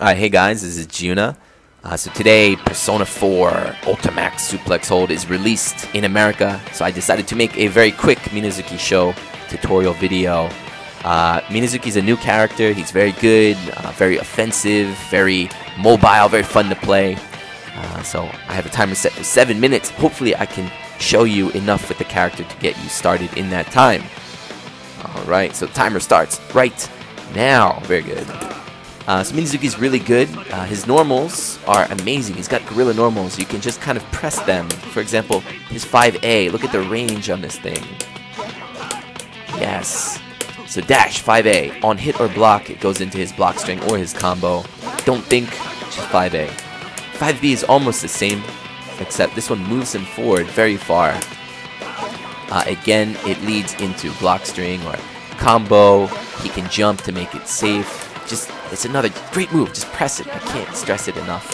Alright, hey guys, this is Jiyuna. Uh, so today, Persona 4 Ultimax Suplex Hold is released in America, so I decided to make a very quick Minazuki Sho tutorial video. Uh, Minazuki's a new character, he's very good, uh, very offensive, very mobile, very fun to play. Uh, so I have a timer set for 7 minutes. Hopefully I can show you enough with the character to get you started in that time. Alright, so timer starts right now. Very good. Uh, so Minazuki's really good. Uh, his normals are amazing. He's got gorilla normals. You can just kind of press them. For example, his 5A. Look at the range on this thing. Yes. So dash, 5A. On hit or block, it goes into his block string or his combo. Don't think, just 5A. 5B is almost the same, except this one moves him forward very far. Uh, again, it leads into block string or combo. He can jump to make it safe just, it's another great move. Just press it. I can't stress it enough.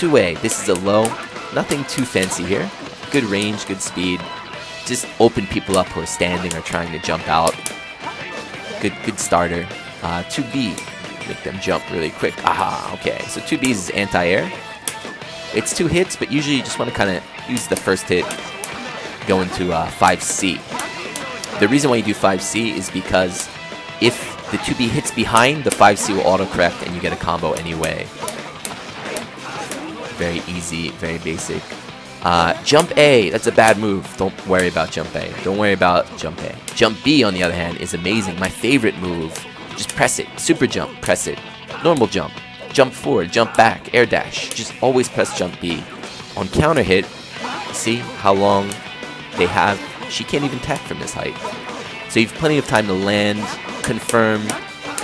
2A. This is a low. Nothing too fancy here. Good range, good speed. Just open people up who are standing or trying to jump out. Good, good starter. Uh, 2B. Make them jump really quick. Aha, okay. So 2B is anti-air. It's two hits, but usually you just want to kind of use the first hit, go into uh, 5C. The reason why you do 5C is because if the 2B hits behind, the 5C will autocorrect and you get a combo anyway. Very easy, very basic. Uh, jump A, that's a bad move. Don't worry about jump A. Don't worry about jump A. Jump B, on the other hand, is amazing. My favorite move. Just press it. Super jump, press it. Normal jump. Jump forward, jump back, air dash. Just always press jump B. On counter hit, see how long they have. She can't even tech from this height. So you have plenty of time to land, confirm,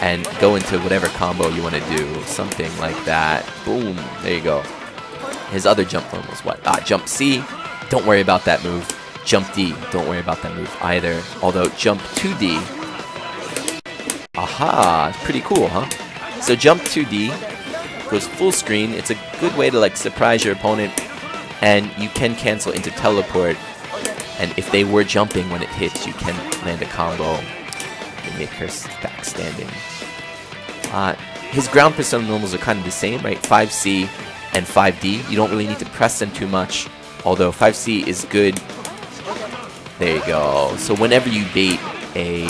and go into whatever combo you want to do. Something like that. Boom. There you go. His other jump form was what? Ah, jump C. Don't worry about that move. Jump D. Don't worry about that move either. Although jump 2D. Aha. Pretty cool, huh? So jump 2D goes full screen. It's a good way to like surprise your opponent. And you can cancel into teleport. And if they were jumping when it hits, you can land a combo and make her back standing. Uh, his ground persona normals are kind of the same, right? 5C and 5D. You don't really need to press them too much, although 5C is good. There you go. So whenever you bait a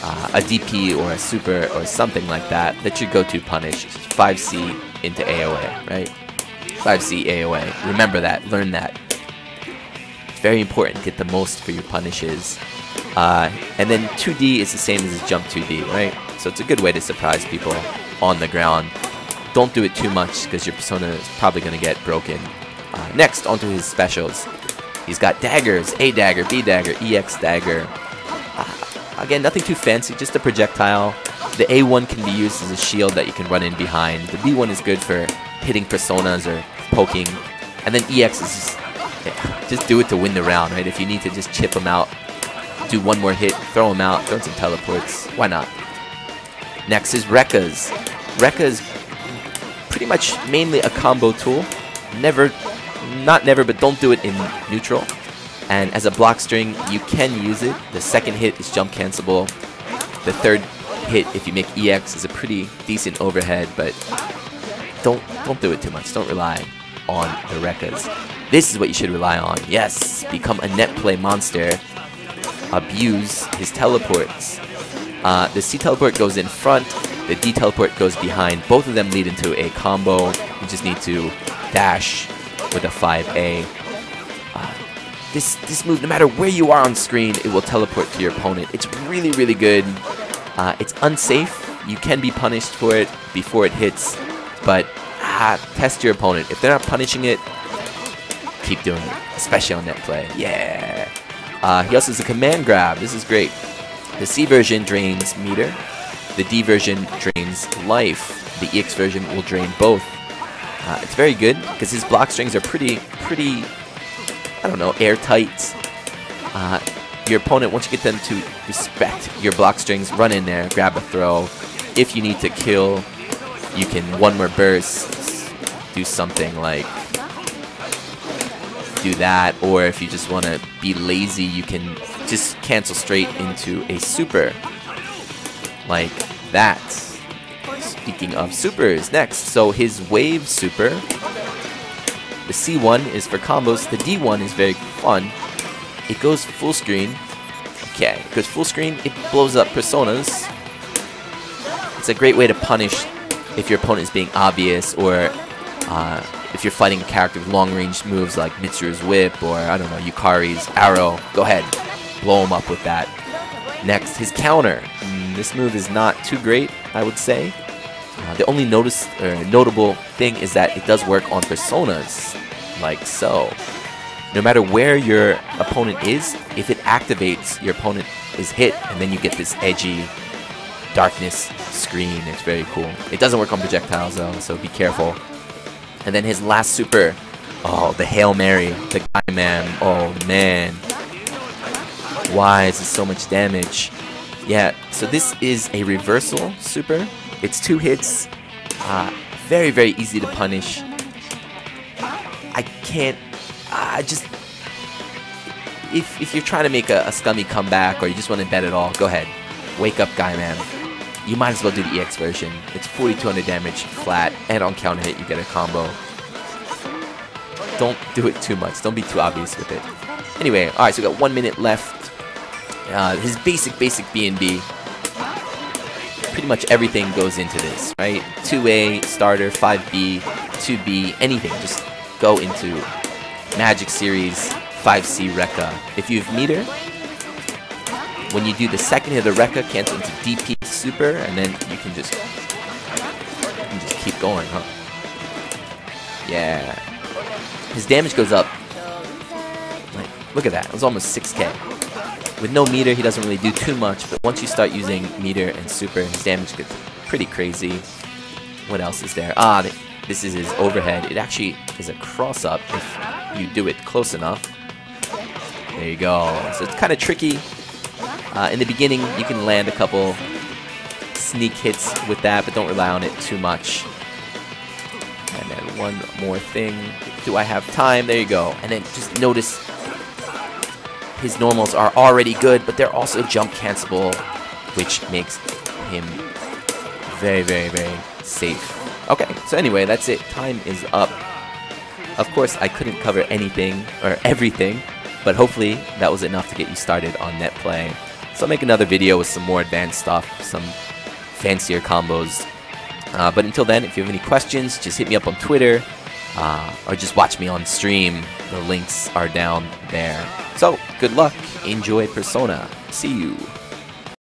uh, a DP or a super or something like that, that's your go-to punish. 5C into AOA, right? 5C AOA. Remember that. Learn that. It's very important. Get the most for your punishes. Uh, and then 2D is the same as his jump 2D, right? So it's a good way to surprise people on the ground. Don't do it too much because your persona is probably going to get broken. Uh, next, onto his specials. He's got daggers, A dagger, B dagger, EX dagger. Uh, again, nothing too fancy, just a projectile. The A1 can be used as a shield that you can run in behind. The B1 is good for hitting personas or poking. And then EX is just, yeah, just do it to win the round, right? If you need to just chip them out do one more hit, throw him out, throw some teleports. Why not? Next is Rekka's. Rekka is pretty much mainly a combo tool. Never, not never, but don't do it in neutral. And as a block string, you can use it. The second hit is jump cancelable. The third hit, if you make EX, is a pretty decent overhead, but don't don't do it too much. Don't rely on the Rekkas. This is what you should rely on. Yes, become a net play monster abuse his teleports. Uh, the C teleport goes in front, the D teleport goes behind. Both of them lead into a combo. You just need to dash with a 5A. Uh, this, this move, no matter where you are on screen, it will teleport to your opponent. It's really, really good. Uh, it's unsafe. You can be punished for it before it hits, but ah, test your opponent. If they're not punishing it, keep doing it, especially on net play. Yeah. Uh, he also has a command grab. This is great. The C version drains meter. The D version drains life. The EX version will drain both. Uh, it's very good because his block strings are pretty, pretty, I don't know, airtight. Uh, your opponent, once you get them to respect your block strings, run in there, grab a throw. If you need to kill, you can one more burst, do something like do that, or if you just want to be lazy, you can just cancel straight into a super like that. speaking of supers, next, so his wave super, the C1 is for combos, the D1 is very fun. It goes full screen. Okay, goes full screen, it blows up personas. It's a great way to punish if your opponent is being obvious or uh, if you're fighting a character with long-range moves like Mitsuru's Whip or, I don't know, Yukari's Arrow. Go ahead, blow him up with that. Next, his counter. Mm, this move is not too great, I would say. Uh, the only notice, uh, notable thing is that it does work on personas, like so. No matter where your opponent is, if it activates, your opponent is hit, and then you get this edgy darkness screen. It's very cool. It doesn't work on projectiles though, so be careful. And then his last super, oh, the Hail Mary, the Guy Man. Oh man, why is this so much damage? Yeah, so this is a reversal super. It's two hits. Uh, very, very easy to punish. I can't... I uh, just... If, if you're trying to make a, a scummy comeback or you just want to bet it all, go ahead. Wake up, Guy Man. You might as well do the EX version. It's 4200 damage flat, and on counter hit you get a combo. Don't do it too much. Don't be too obvious with it. Anyway, alright, so we got one minute left. Uh, his basic, basic BNB. Pretty much everything goes into this, right? 2A, starter, 5B, 2B, anything. Just go into Magic Series 5C Rekka. If you have meter, when you do the second hit of the Rekka, cancel into DP Super, and then you can just, you can just keep going, huh? Yeah. His damage goes up. Like, look at that. It was almost 6k. With no meter, he doesn't really do too much, but once you start using meter and super, his damage gets pretty crazy. What else is there? Ah, this is his overhead. It actually is a cross-up if you do it close enough. There you go. So it's kind of tricky. Uh, in the beginning, you can land a couple sneak hits with that, but don't rely on it too much. And then one more thing. Do I have time? There you go. And then just notice his normals are already good, but they're also jump cancelable, which makes him very, very, very safe. Okay, so anyway, that's it. Time is up. Of course, I couldn't cover anything or everything, but hopefully that was enough to get you started on net play. So I'll make another video with some more advanced stuff, some fancier combos. Uh, but until then, if you have any questions, just hit me up on Twitter uh, or just watch me on stream. The links are down there. So, good luck. Enjoy Persona. See you.